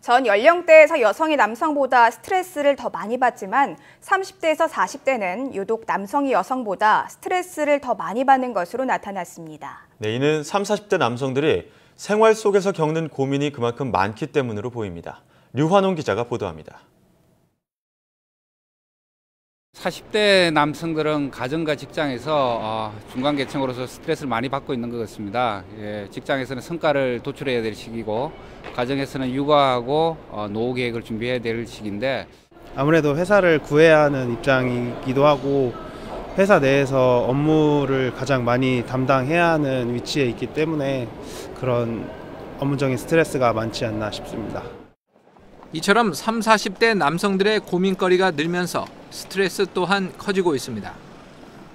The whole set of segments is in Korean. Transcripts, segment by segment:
전 연령대에서 여성이 남성보다 스트레스를 더 많이 받지만 30대에서 40대는 유독 남성이 여성보다 스트레스를 더 많이 받는 것으로 나타났습니다. 네, 이는 30, 40대 남성들이 생활 속에서 겪는 고민이 그만큼 많기 때문으로 보입니다. 류환홍 기자가 보도합니다. 40대 남성들은 가정과 직장에서 어, 중간 계층으로서 스트레스를 많이 받고 있는 것 같습니다. 예, 직장에서는 성과를 도출해야 될 시기고 가정에서는 육아하고 어, 노후 계획을 준비해야 될 시기인데 아무래도 회사를 구해야 하는 입장이기도 하고 회사 내에서 업무를 가장 많이 담당해야 하는 위치에 있기 때문에 그런 업무적인 스트레스가 많지 않나 싶습니다. 이처럼 3, 40대 남성들의 고민거리가 늘면서 스트레스 또한 커지고 있습니다.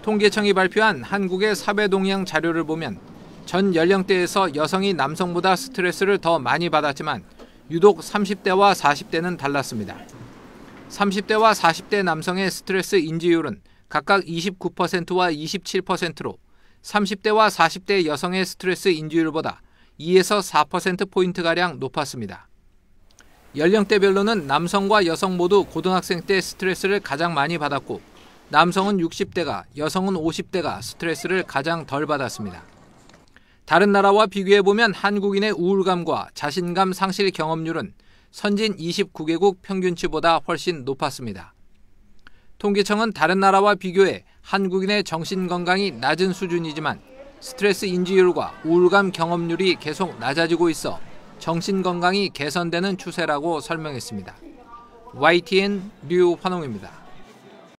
통계청이 발표한 한국의 사회 동향 자료를 보면 전 연령대에서 여성이 남성보다 스트레스를 더 많이 받았지만 유독 30대와 40대는 달랐습니다. 30대와 40대 남성의 스트레스 인지율은 각각 29%와 27%로 30대와 40대 여성의 스트레스 인지율보다 2에서 4%포인트가량 높았습니다. 연령대별로는 남성과 여성 모두 고등학생 때 스트레스를 가장 많이 받았고 남성은 60대가 여성은 50대가 스트레스를 가장 덜 받았습니다. 다른 나라와 비교해보면 한국인의 우울감과 자신감 상실 경험률은 선진 29개국 평균치보다 훨씬 높았습니다. 통계청은 다른 나라와 비교해 한국인의 정신건강이 낮은 수준이지만 스트레스 인지율과 우울감 경험률이 계속 낮아지고 있어 정신건강이 개선되는 추세라고 설명했습니다. YTN 류환홍입니다.